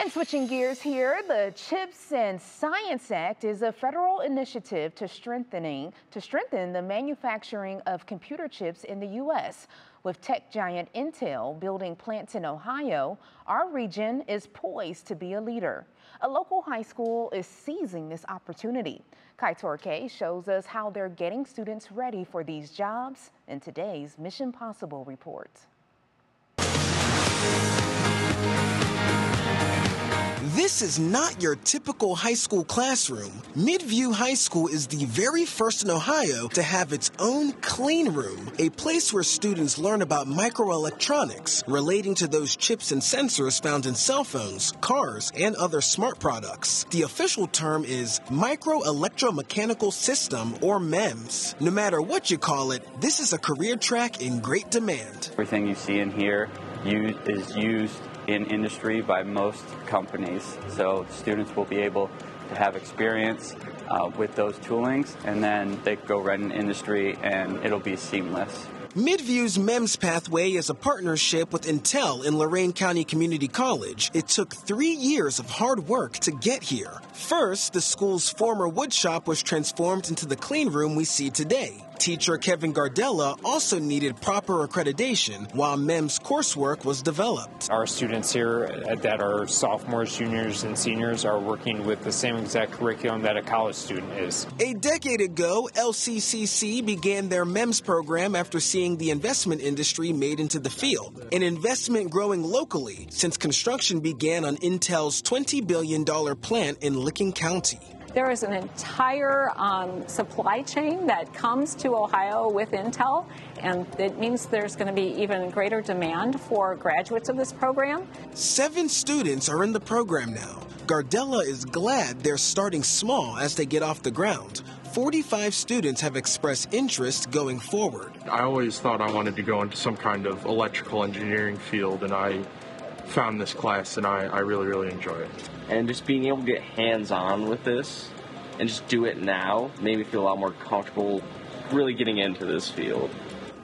And switching gears here, the CHIPS and Science Act is a federal initiative to strengthening to strengthen the manufacturing of computer chips in the U.S. With tech giant Intel building plants in Ohio, our region is poised to be a leader. A local high school is seizing this opportunity. Kaitor Kay shows us how they're getting students ready for these jobs in today's Mission Possible report. This is not your typical high school classroom. Midview High School is the very first in Ohio to have its own clean room, a place where students learn about microelectronics relating to those chips and sensors found in cell phones, cars, and other smart products. The official term is Microelectromechanical System, or MEMS. No matter what you call it, this is a career track in great demand. Everything you see in here is used in industry by most companies. So students will be able to have experience uh, with those toolings and then they go right in industry and it'll be seamless. Midview's MEMS pathway is a partnership with Intel in Lorain County Community College. It took three years of hard work to get here. First, the school's former woodshop was transformed into the clean room we see today. Teacher Kevin Gardella also needed proper accreditation while MEMS coursework was developed. Our students here that are sophomores, juniors, and seniors are working with the same exact curriculum that a college student is. A decade ago, LCCC began their MEMS program after seeing the investment industry made into the field. An investment growing locally since construction began on Intel's $20 billion plant in Licking County. There is an entire um, supply chain that comes to Ohio with Intel, and it means there's going to be even greater demand for graduates of this program. Seven students are in the program now. Gardella is glad they're starting small as they get off the ground. 45 students have expressed interest going forward. I always thought I wanted to go into some kind of electrical engineering field, and I found this class and I, I really, really enjoy it. And just being able to get hands on with this and just do it now made me feel a lot more comfortable really getting into this field.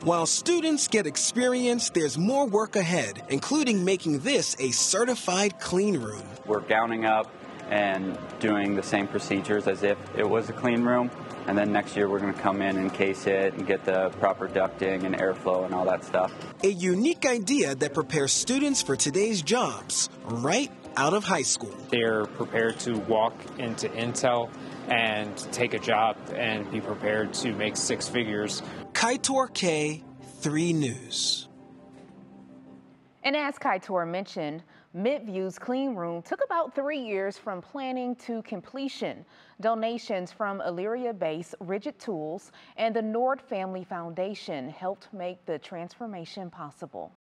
While students get experience, there's more work ahead, including making this a certified clean room. We're gowning up and doing the same procedures as if it was a clean room. And then next year we're going to come in and case it and get the proper ducting and airflow and all that stuff. A unique idea that prepares students for today's jobs right out of high school. They're prepared to walk into Intel and take a job and be prepared to make six figures. Kaitor Kay, 3 News. And as Kaitor mentioned, Midview's clean room took about three years from planning to completion. Donations from Elyria-based RIDGID Tools and the Nord Family Foundation helped make the transformation possible.